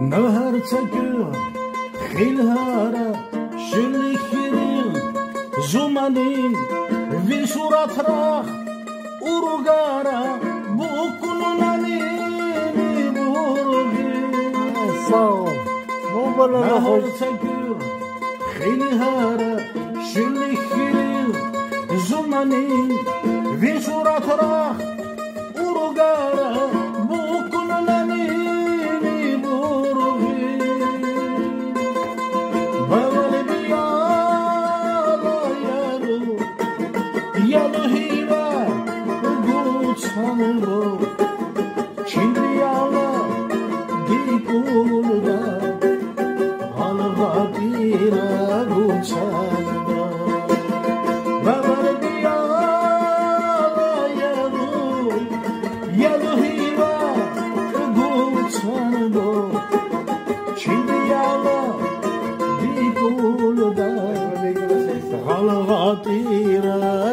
نهرتك خلهارا شلخيرين زمانين في صورة راح ورقارا بوكلنا Sağ ol. Bu bana da hoş. Yalı hiva guçanıvo Çindiyala dikulda Halva dira guçanıvo Babar diyala yalı Yalı hiva guçanıvo Çindiyala dikulda Halva dira